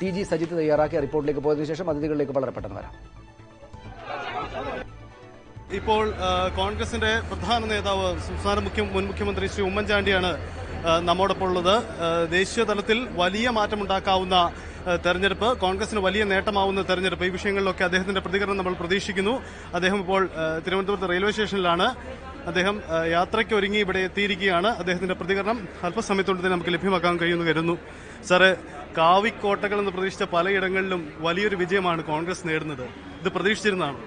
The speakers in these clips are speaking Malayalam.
ടി ജി സജിത്ത് തയ്യാറാക്കിയ റിപ്പോർട്ടിലേക്ക് പോയതിനു ശേഷം അതിഥികളിലേക്ക് വളരെ പെട്ടെന്ന് വരാം. ഇപ്പോൾ കോൺഗ്രസിന്റെ പ്രധാന നേതാവ് സംസ്ഥാന മുൻ മുഖ്യമന്ത്രി ശ്രീ ഉമ്മൻചാണ്ടിയാണ് നമ്മോടൊപ്പം ഉള്ളത്. ദേശീയ തലത്തിൽ വലിയ മാറ്റമുണ്ടാക്കാവുന്ന തെരഞ്ഞെടുപ്പ് കോൺഗ്രസിന് വലിയ നേട്ടമാവുന്ന തെരഞ്ഞെടുപ്പ്. ഈ വിഷയങ്ങളിലൊക്കെ അദ്ദേഹത്തിന്റെ പ്രതികരണം നമ്മൾ പ്രതീക്ഷിക്കുന്നു. അദ്ദേഹം ഇപ്പോൾ തിരുവനന്തപുരത്ത് റെയിൽവേ സ്റ്റേഷനിലാണ്. അദ്ദേഹം യാത്രയ്ക്ക് ഒരുങ്ങി ഇവിടെ എത്തിയിരിക്കുകയാണ്. അദ്ദേഹത്തിന്റെ പ്രതികരണം അല്പസമയത്തോടെ തന്നെ നമുക്ക് ലഭ്യമാക്കാൻ കഴിയുമെന്ന് കരുതുന്നു. സാറ് കാവിക്കോട്ടകൾ എന്ന് പ്രതീക്ഷിച്ച പലയിടങ്ങളിലും വലിയൊരു വിജയമാണ് കോൺഗ്രസ് നേടുന്നത്. ഇത് പ്രതീക്ഷിച്ചിരുന്നതാണ്?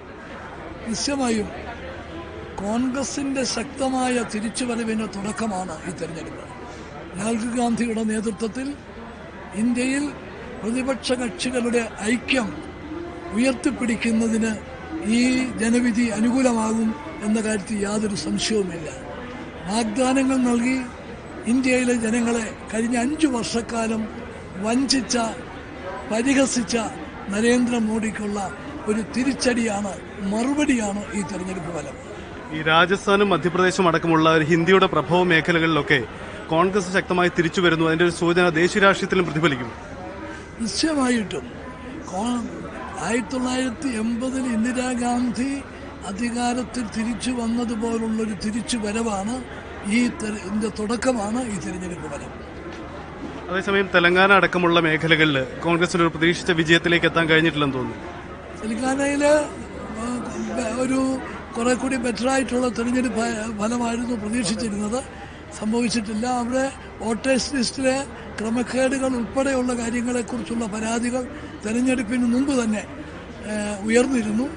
നിശ്ചയമായും കോൺഗ്രസിന്റെ ശക്തമായ തിരിച്ചുവരവിന് തുടക്കമാണ് ഈ തെരഞ്ഞെടുപ്പ്. രാഹുൽ ഗാന്ധിയുടെ നേതൃത്വത്തിൽ ഇന്ത്യയിൽ പ്രതിപക്ഷ കക്ഷികളുടെ ഐക്യം ഉയർത്തിപ്പിടിക്കുന്നതിന് ഈ ജനവിധി അനുകൂലമാകും എന്ന കാര്യത്തിൽ യാതൊരു സംശയവുമില്ല. വാഗ്ദാനങ്ങൾ നൽകി ഇന്ത്യയിലെ ജനങ്ങളെ കഴിഞ്ഞ അഞ്ചു വർഷക്കാലം വഞ്ചിച്ച പരിഹസിച്ച നരേന്ദ്രമോദിക്കുള്ള ഒരു തിരിച്ചടിയാണ് മറുപടിയാണ് ഈ തെരഞ്ഞെടുപ്പ് ഫലം. ഈ രാജസ്ഥാനും മധ്യപ്രദേശും അടക്കമുള്ള ഒരു ഹിന്ദിയുടെ പ്രഭവ മേഖലകളിലൊക്കെ കോൺഗ്രസ് ശക്തമായി തിരിച്ചു വരുന്നു അതിന്റെ ഒരു സൂചന ദേശീയ രാഷ്ട്രീയത്തിലും പ്രതിഫലിക്കും. നിശ്ചയമായിട്ടും. ആയിരത്തി തൊള്ളായിരത്തി എൺപതിൽ ഇന്ദിരാഗാന്ധി അധികാരത്തിൽ തിരിച്ചു വന്നതുപോലുള്ളൊരു തിരിച്ചു വരവാണ് ഈ ഇതിന്റെ തുടക്കമാണ് ഈ തിരഞ്ഞെടുപ്പ് ഫലം. അതേസമയം തെലങ്കാന അടക്കമുള്ള മേഖലകളിൽ കോൺഗ്രസിന് ഒരു പ്രതീക്ഷിച്ച വിജയത്തിലേക്ക് എത്താൻ കഴിഞ്ഞിട്ടില്ലെന്ന് തോന്നുന്നു. തെലങ്കാനയിൽ ഒരു കുറെ കൂടി ബെറ്ററായിട്ടുള്ള തെരഞ്ഞെടുപ്പ് ഫലമായിരുന്നു പ്രതീക്ഷിച്ചിരുന്നത്. സംഭവിച്ചിട്ടില്ല. അവിടെ വോട്ടേഴ്സ് ലിസ്റ്റിലെ ക്രമക്കേടുകൾ ഉൾപ്പെടെയുള്ള കാര്യങ്ങളെക്കുറിച്ചുള്ള പരാതികൾ തെരഞ്ഞെടുപ്പിന് മുമ്പ് തന്നെ ഉയർന്നിരുന്നു.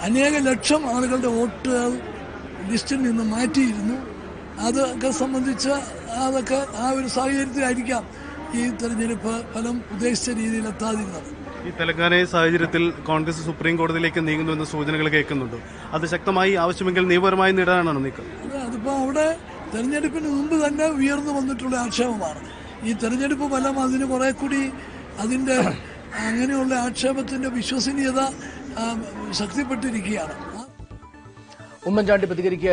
അനേക ലക്ഷം ആളുകളുടെ വോട്ടുകൾ ലിസ്റ്റിൽ നിന്ന് മാറ്റിയിരുന്നു. അതൊക്കെ സംബന്ധിച്ച് അതൊക്കെ ആ ഒരു സാഹചര്യത്തിലായിരിക്കാം ഈ തെരഞ്ഞെടുപ്പ് ഫലം ഉദ്ദേശിച്ച രീതിയിൽ എത്താതിരുന്നത്. ഈ തെലങ്കാന സാഹചര്യത്തിൽ കോൺഗ്രസ് സുപ്രീം കോടതിയിലേക്ക് നീങ്ങുന്നു എന്ന സൂചനകൾ കേൾക്കുന്നുണ്ട്. അത് ശക്തമായി ആവശ്യമെങ്കിൽ നിയമപരമായി നേടാനാണ് നീക്കം? അതിപ്പോൾ അതിപ്പോ അവിടെ തെരഞ്ഞെടുപ്പിന് മുമ്പ് തന്നെ ഉയർന്നു വന്നിട്ടുള്ള ആക്ഷേപമാണ്. ഈ തെരഞ്ഞെടുപ്പ് ഫലം അതിന് കുറെ കൂടി അതിന്റെ അങ്ങനെയുള്ള ആക്ഷേപത്തിന്റെ വിശ്വസനീയത ശക്തിപ്പെട്ടിരിക്കുകയാണ്. ഉമ്മൻചാണ്ടി പ്രതികരിക്കുക